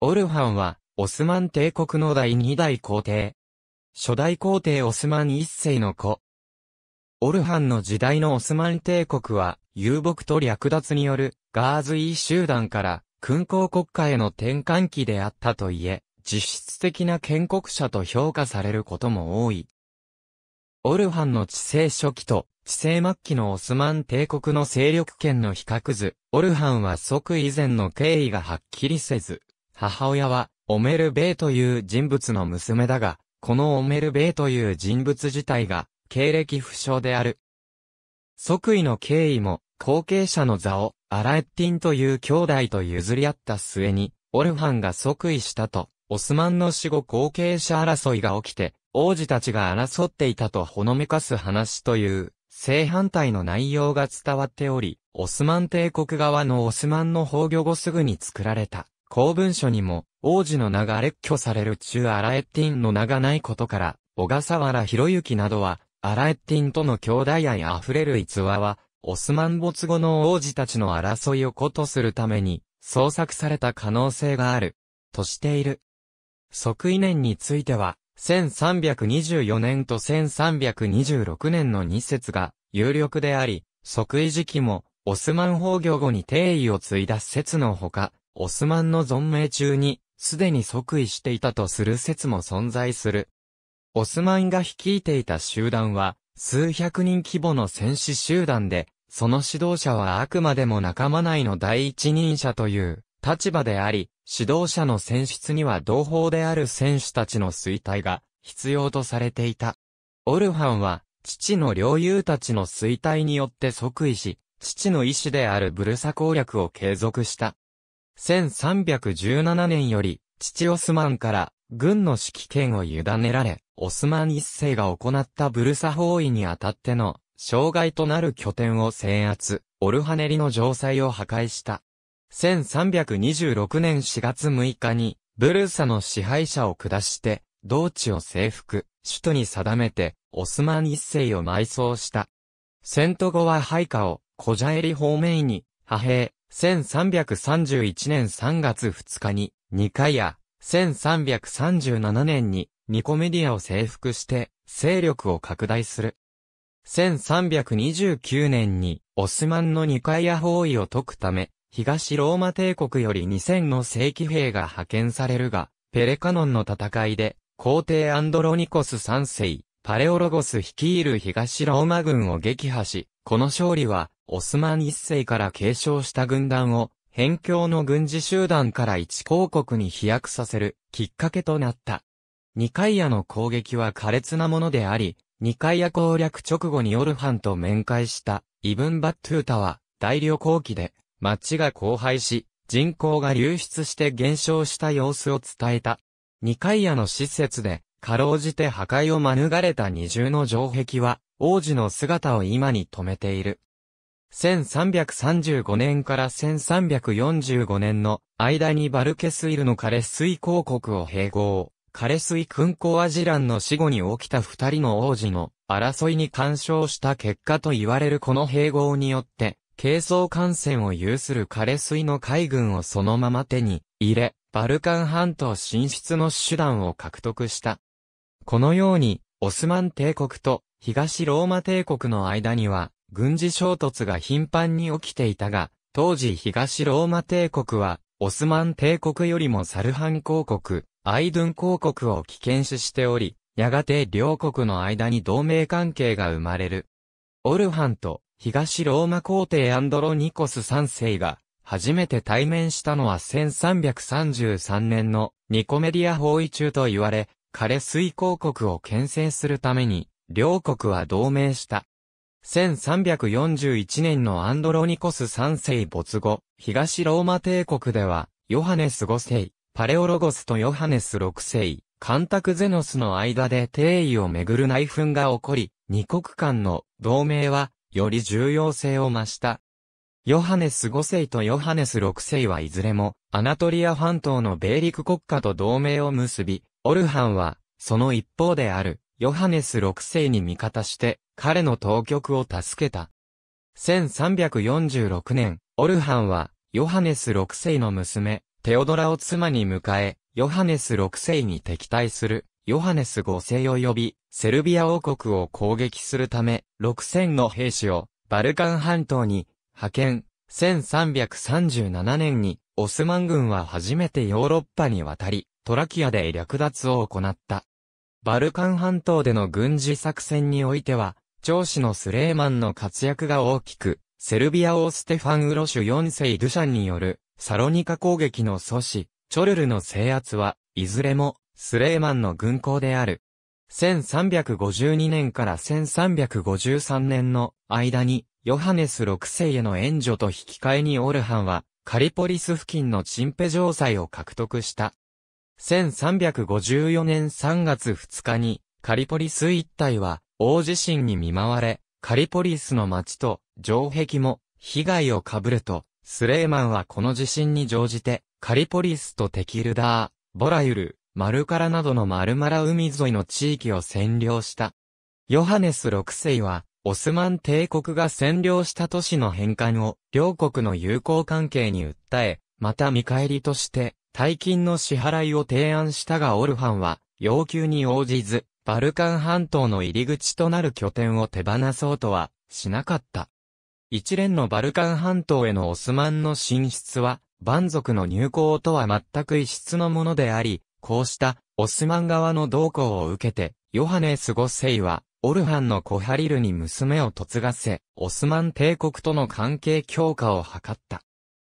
オルハンは、オスマン帝国の第二代皇帝。初代皇帝オスマン一世の子。オルハンの時代のオスマン帝国は、遊牧と略奪によるガーズイー集団から勲功国家への転換期であったといえ、実質的な建国者と評価されることも多い。オルハンの治世初期と治世末期のオスマン帝国の勢力圏の比較図、オルハンは即以前の経緯がはっきりせず、母親はオメル・ベイという人物の娘だが、このオメル・ベイという人物自体が、経歴不詳である。即位の経緯も、後継者の座を、アラエッティンという兄弟と譲り合った末に、オルハンが即位したと、オスマンの死後後継者争いが起きて、王子たちが争っていたとほのめかす話という、正反対の内容が伝わっており、オスマン帝国側のオスマンの崩御後すぐに作られた。公文書にも、王子の名が列挙される中アラエッティンの名がないことから、小笠原博之などは、アラエッティンとの兄弟愛あふれる逸話は、オスマン没後の王子たちの争いをことするために、創作された可能性がある、としている。即位年については、1324年と1326年の2節が有力であり、即位時期も、オスマン崩御後に定位を継いだ説のほか、オスマンの存命中に、すでに即位していたとする説も存在する。オスマンが率いていた集団は、数百人規模の戦士集団で、その指導者はあくまでも仲間内の第一人者という立場であり、指導者の選出には同胞である選手たちの衰退が必要とされていた。オルハンは、父の領有たちの衰退によって即位し、父の意志であるブルサ攻略を継続した。1317年より、父オスマンから軍の指揮権を委ねられ、オスマン一世が行ったブルサ包囲にあたっての、障害となる拠点を制圧、オルハネリの城塞を破壊した。1326年4月6日に、ブルサの支配者を下して、同地を征服、首都に定めて、オスマン一世を埋葬した。戦闘後は配下を、コジャエリ方面に、派兵、1331年3月2日に、ニカヤ、1337年に、ニコメディアを征服して、勢力を拡大する。1329年に、オスマンのニカヤ包囲を解くため、東ローマ帝国より2000の正規兵が派遣されるが、ペレカノンの戦いで、皇帝アンドロニコス3世、パレオロゴス率いる東ローマ軍を撃破し、この勝利は、オスマン一世から継承した軍団を、辺境の軍事集団から一公国に飛躍させるきっかけとなった。ニカイアの攻撃は苛烈なものであり、ニカイア攻略直後にオルファンと面会したイブン・バットゥータは大旅行期で街が荒廃し、人口が流出して減少した様子を伝えた。ニカイアの施設で、かろうじて破壊を免れた二重の城壁は、王子の姿を今に止めている。1335年から1345年の間にバルケスイルのカレスイ公国を併合。カレスイ君公アジランの死後に起きた二人の王子の争いに干渉した結果と言われるこの併合によって、軽装艦船を有するカレスイの海軍をそのまま手に入れ、バルカン半島進出の手段を獲得した。このように、オスマン帝国と東ローマ帝国の間には軍事衝突が頻繁に起きていたが、当時東ローマ帝国は、オスマン帝国よりもサルハン公国、アイドゥン公国を危険視しており、やがて両国の間に同盟関係が生まれる。オルハンと東ローマ皇帝アンドロニコス3世が初めて対面したのは1333年のニコメディア包囲中と言われ、カレスイ公国を牽制するために、両国は同盟した。1341年のアンドロニコス3世没後、東ローマ帝国では、ヨハネス5世、パレオロゴスとヨハネス6世、カンタクゼノスの間で帝位をめぐる内紛が起こり、二国間の同盟は、より重要性を増した。ヨハネス5世とヨハネス6世はいずれも、アナトリア半島のベイリク国家と同盟を結び、オルハンは、その一方である、ヨハネス6世に味方して、彼の登極を助けた。1346年、オルハンは、ヨハネス6世の娘、テオドラを妻に迎え、ヨハネス6世に敵対する、ヨハネス5世及び、セルビア王国を攻撃するため、6000の兵士を、バルカン半島に、派遣、1337年に、オスマン軍は初めてヨーロッパに渡り、トラキアで略奪を行った。バルカン半島での軍事作戦においては、長子のスレーマンの活躍が大きく、セルビア王ステファン・ウロシュ4世ドゥシャンによる、サロニカ攻撃の阻止、チョルルの制圧は、いずれも、スレーマンの軍功である。1352年から1353年の間に、ヨハネス6世への援助と引き換えにオルハンは、カリポリス付近のチンペ城塞を獲得した。1354年3月2日に、カリポリス一帯は、大地震に見舞われ、カリポリスの町と城壁も被害を被ると、スレーマンはこの地震に乗じて、カリポリスとテキルダー、ボラユル、マルカラなどのマルマラ海沿いの地域を占領した。ヨハネス6世は、オスマン帝国が占領した都市の返還を両国の友好関係に訴え、また見返りとして、大金の支払いを提案したがオルファンは、要求に応じず、バルカン半島の入り口となる拠点を手放そうとはしなかった。一連のバルカン半島へのオスマンの進出は、蛮族の入港とは全く異質のものであり、こうしたオスマン側の動向を受けて、ヨハネス5世は、オルハンのコハリルに娘を嫁がせ、オスマン帝国との関係強化を図った。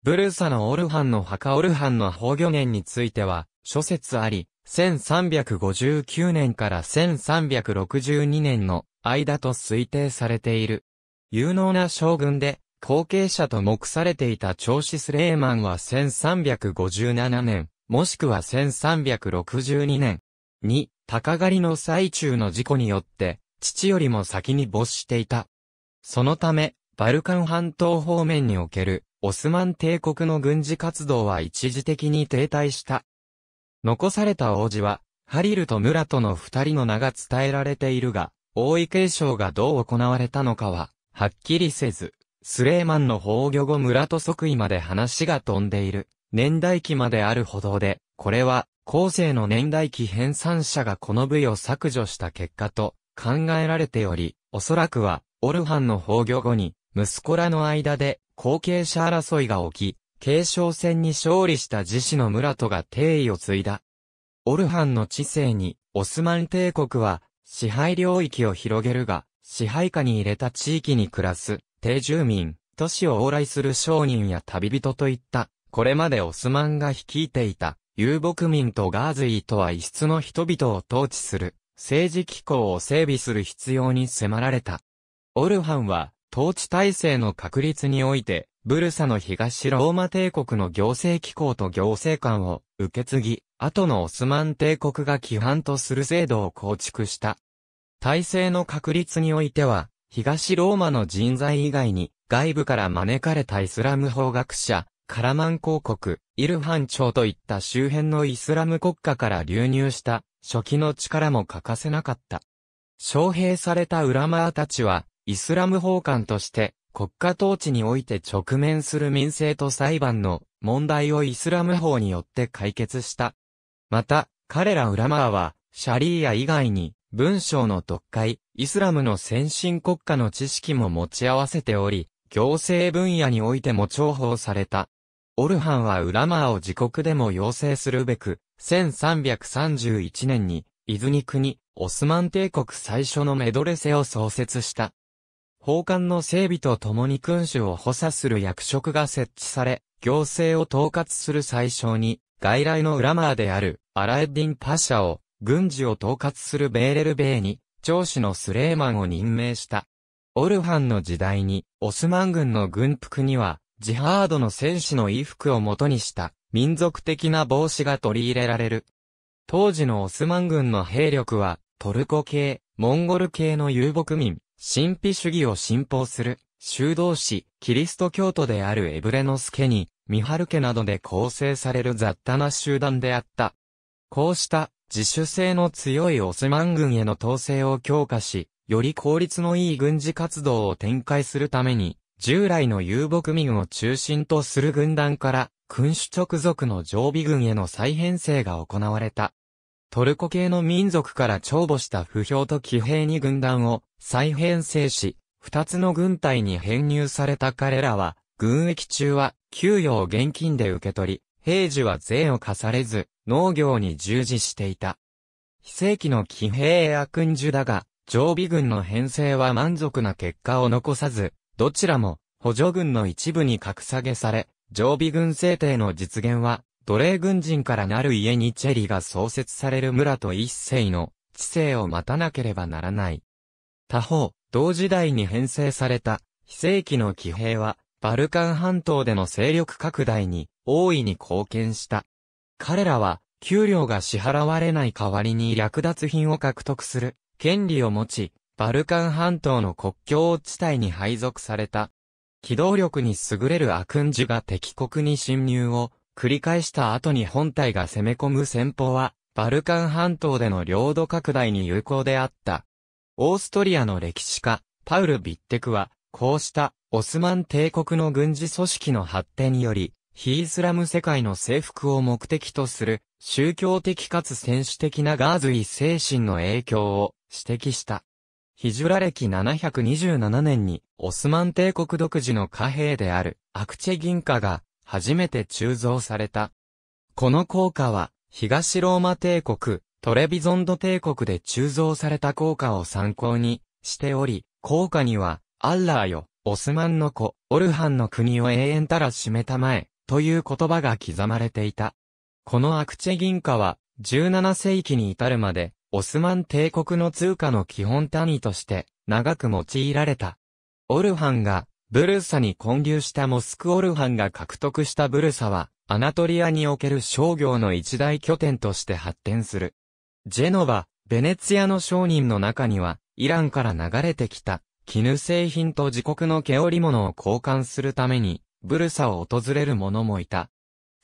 ブルサのオルハンの墓オルハンの崩御年については、諸説あり、1359年から1362年の間と推定されている。有能な将軍で後継者と目されていた長子スレーマンは1357年、もしくは1362年に、高狩りの最中の事故によって、父よりも先に没していた。そのため、バルカン半島方面における、オスマン帝国の軍事活動は一時的に停滞した。残された王子は、ハリルとムラトの二人の名が伝えられているが、王位継承がどう行われたのかは、はっきりせず、スレーマンの崩御後ムラト即位まで話が飛んでいる、年代記まであるほどで、これは、後世の年代記編纂者がこの部位を削除した結果と考えられており、おそらくは、オルハンの崩御後に、息子らの間で後継者争いが起き、継承戦に勝利した自死の村とが帝位を継いだ。オルハンの知性に、オスマン帝国は、支配領域を広げるが、支配下に入れた地域に暮らす、低住民、都市を往来する商人や旅人といった、これまでオスマンが率いていた、遊牧民とガーズイーとは異質の人々を統治する、政治機構を整備する必要に迫られた。オルハンは、統治体制の確立において、ブルサの東ローマ帝国の行政機構と行政官を受け継ぎ、後のオスマン帝国が規範とする制度を構築した。体制の確立においては、東ローマの人材以外に、外部から招かれたイスラム法学者、カラマン公国、イルハン朝といった周辺のイスラム国家から流入した初期の力も欠かせなかった。招聘されたウラマーたちは、イスラム法官として国家統治において直面する民政と裁判の問題をイスラム法によって解決した。また、彼らウラマーは、シャリーア以外に、文章の特会、イスラムの先進国家の知識も持ち合わせており、行政分野においても重宝された。オルハンはウラマーを自国でも要請するべく、1331年に、伊豆に国、オスマン帝国最初のメドレセを創設した。法官の整備と共に君主を補佐する役職が設置され、行政を統括する最小に、外来のウラマーである、アラエッディン・パシャを、軍事を統括するベーレルベイに、長子のスレーマンを任命した。オルハンの時代に、オスマン軍の軍服には、ジハードの戦士の衣服を元にした、民族的な帽子が取り入れられる。当時のオスマン軍の兵力は、トルコ系、モンゴル系の遊牧民、神秘主義を信奉する、修道士、キリスト教徒であるエブレノス家に、ミハル家などで構成される雑多な集団であった。こうした自主性の強いオスマン軍への統制を強化し、より効率のいい軍事活動を展開するために、従来の遊牧民を中心とする軍団から、君主直属の常備軍への再編成が行われた。トルコ系の民族から徴募した不評と騎兵に軍団を再編成し、二つの軍隊に編入された彼らは、軍役中は給与を現金で受け取り、平時は税を課されず、農業に従事していた。非正規の騎兵や君主だが、常備軍の編成は満足な結果を残さず、どちらも補助軍の一部に格下げされ、常備軍制定の実現は、奴隷軍人からなる家にチェリが創設される村と一世の知性を待たなければならない。他方、同時代に編成された非正規の騎兵は、バルカン半島での勢力拡大に大いに貢献した。彼らは、給料が支払われない代わりに略奪品を獲得する権利を持ち、バルカン半島の国境地帯に配属された。機動力に優れるアクンジが敵国に侵入を繰り返した後に本隊が攻め込む戦法は、バルカン半島での領土拡大に有効であった。オーストリアの歴史家、パウル・ビッテクは、こうしたオスマン帝国の軍事組織の発展により、非イスラム世界の征服を目的とする宗教的かつ戦士的なガーズイ精神の影響を指摘した。ヒジュラ歴727年にオスマン帝国独自の貨幣であるアクチェ銀貨が初めて鋳造された。この効果は東ローマ帝国、トレビゾンド帝国で鋳造された効果を参考にしており、効果にはアッラーよ、オスマンの子、オルハンの国を永遠たら締めたまえ、という言葉が刻まれていた。このアクチェ銀貨は、17世紀に至るまで、オスマン帝国の通貨の基本単位として、長く用いられた。オルハンが、ブルサに建立したモスクオルハンが獲得したブルサは、アナトリアにおける商業の一大拠点として発展する。ジェノバ、ベネツィアの商人の中には、イランから流れてきた絹製品と自国の毛織物を交換するために、ブルサを訪れる者もいた。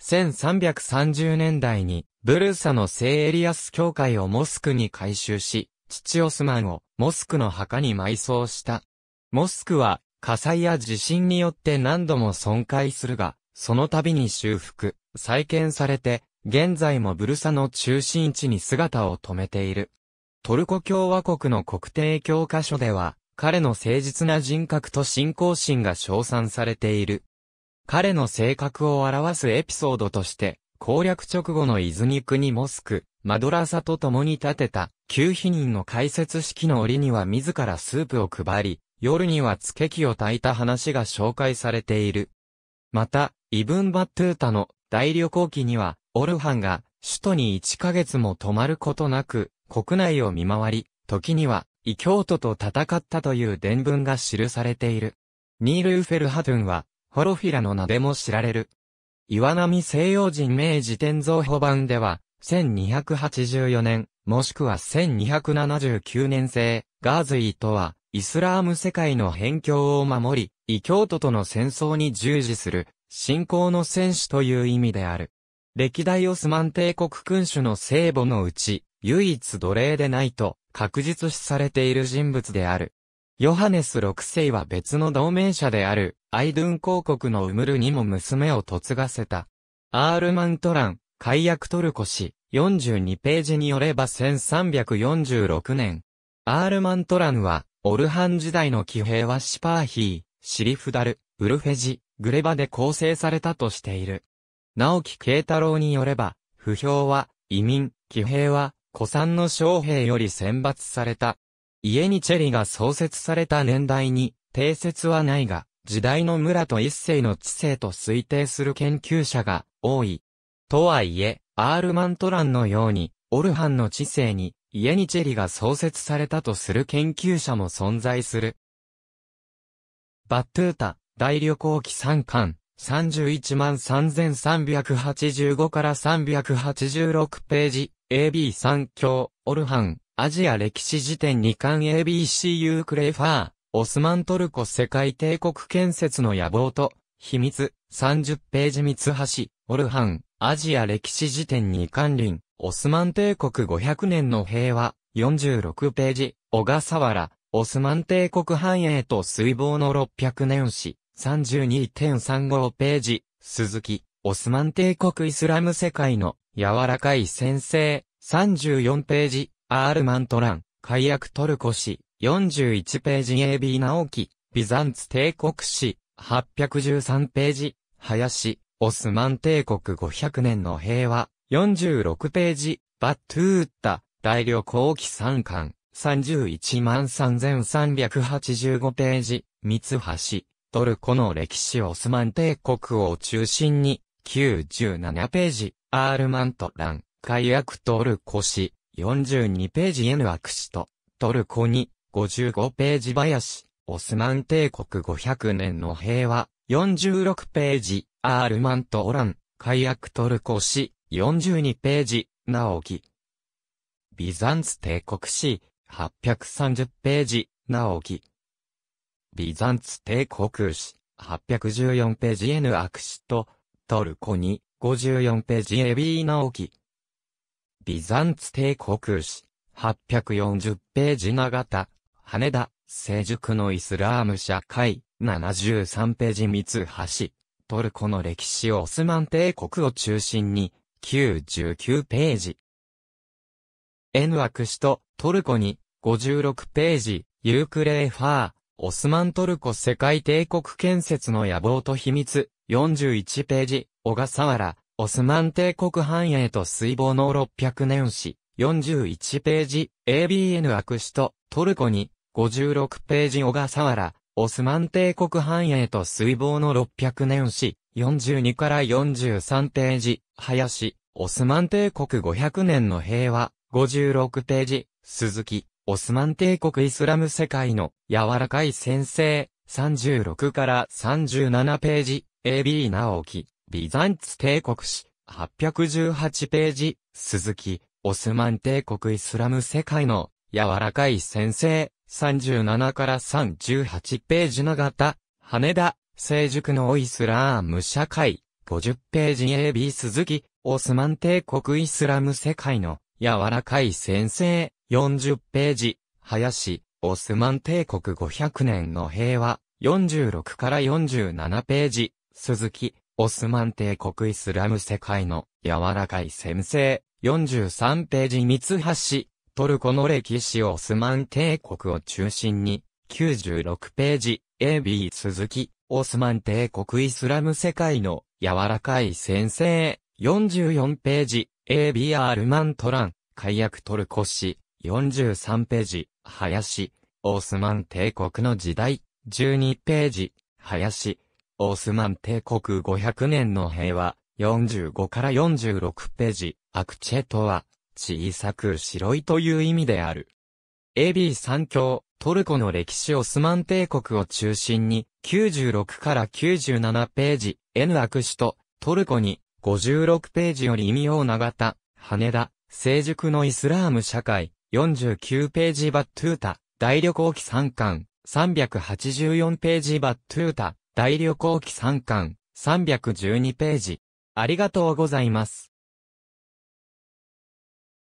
1330年代に、ブルサの聖エリアス教会をモスクに改修し、父オスマンをモスクの墓に埋葬した。モスクは火災や地震によって何度も損壊するが、その度に修復、再建されて、現在もブルサの中心地に姿を止めている。トルコ共和国の国定教科書では、彼の誠実な人格と信仰心が称賛されている。彼の性格を表すエピソードとして、攻略直後の伊豆に国モスク、マドラサと共に建てた、旧否人の解説式の折には自らスープを配り、夜には漬木を炊いた話が紹介されている。また、イブン・バットゥータの大旅行記には、オルハンが首都に1ヶ月も泊まることなく、国内を見回り、時には異教徒と戦ったという伝聞が記されている。ニール・フェルハトゥンは、ホロフィラの名でも知られる。岩波西洋人明治天蔵保版では、1284年、もしくは1279年生、ガーズイとは、イスラーム世界の辺境を守り、異教徒との戦争に従事する、信仰の戦士という意味である。歴代オスマン帝国君主の聖母のうち、唯一奴隷でないと、確実視されている人物である。ヨハネス6世は別の同盟者である、アイドゥン公国のウムルにも娘を嫁がせた。アールマントラン、解約トルコ氏、42ページによれば1346年。アールマントランは、オルハン時代の騎兵はシパーヒー、シリフダル、ウルフェジ、グレバで構成されたとしている。直木慶太郎によれば、不評は、移民、騎兵は、古参の将兵より選抜された。家にチェリが創設された年代に、定説はないが、時代の村と一世の知性と推定する研究者が多い。とはいえ、アールマントランのように、オルハンの知性に、家にチェリが創設されたとする研究者も存在する。バットゥータ、大旅行記3巻、31万3385から386ページ。AB3 教、オルハン、アジア歴史辞典2巻 ABCU クレイファー、オスマントルコ世界帝国建設の野望と、秘密、30ページ三橋、オルハン、アジア歴史辞典2巻林、オスマン帝国500年の平和、46ページ、小笠原、オスマン帝国繁栄と水防の600年史、32.35ページ、鈴木、オスマン帝国イスラム世界の柔らかい先生、34ページ、アールマントラン、解約トルコ史、41ページ AB 直樹、ビザンツ帝国史、813ページ、林、オスマン帝国500年の平和、46ページ、バットゥーッタ、大旅行記3巻、31万3385ページ、三橋、トルコの歴史オスマン帝国を中心に、97ページ、アールマントラン、解約トルコ史、42ページ N アクシト、トルコに、55ページ林、オスマン帝国500年の平和、46ページ、アールマントオラン、解約トルコ史、42ページ、直樹。ビザンツ帝国史、830ページ、直樹。ビザンツ帝国史、814ページ N アクシト、トルコに、54ページ AB 直樹。ビザンツ帝国史、840ページ長田、羽田、成熟のイスラーム社会、73ページ三橋、トルコの歴史オスマン帝国を中心に、99ページ。N 枠氏とトルコに、56ページ、ユークレーファー、オスマントルコ世界帝国建設の野望と秘密、41ページ、小笠原、オスマン帝国繁栄と水防の600年史、41ページ、ABN アクシト、トルコに、56ページ。小笠原、オスマン帝国繁栄と水防の600年史、42から43ページ、林、オスマン帝国500年の平和、56ページ、鈴木、オスマン帝国イスラム世界の柔らかい先生、36から37ページ、AB 直樹、ビザンツ帝国史、818ページ、鈴木、オスマン帝国イスラム世界の柔らかい先生、37から38ページ長田、羽田、成熟のイスラーム社会、50ページ。AB 鈴木、オスマン帝国イスラム世界の柔らかい先生、40ページ、林、オスマン帝国500年の平和、46から47ページ、鈴木、オスマン帝国イスラム世界の柔らかい先生、43ページ。三橋、トルコの歴史オスマン帝国を中心に、96ページ、AB 鈴木、オスマン帝国イスラム世界の柔らかい先生、44ページ、ABR マントラン、解約トルコ史、43ページ、林、オスマン帝国の時代、12ページ、林、オスマン帝国500年の平和、45から46ページ、アクチェとは、小さく白いという意味である。AB 三教、トルコの歴史オスマン帝国を中心に、96から97ページ、N アクシと、トルコに、56ページより意味を長田、羽田、成熟のイスラーム社会、49ページバットゥータ、大旅行記3巻、384ページバットゥータ、大旅行記3巻、312ページ。ありがとうございます。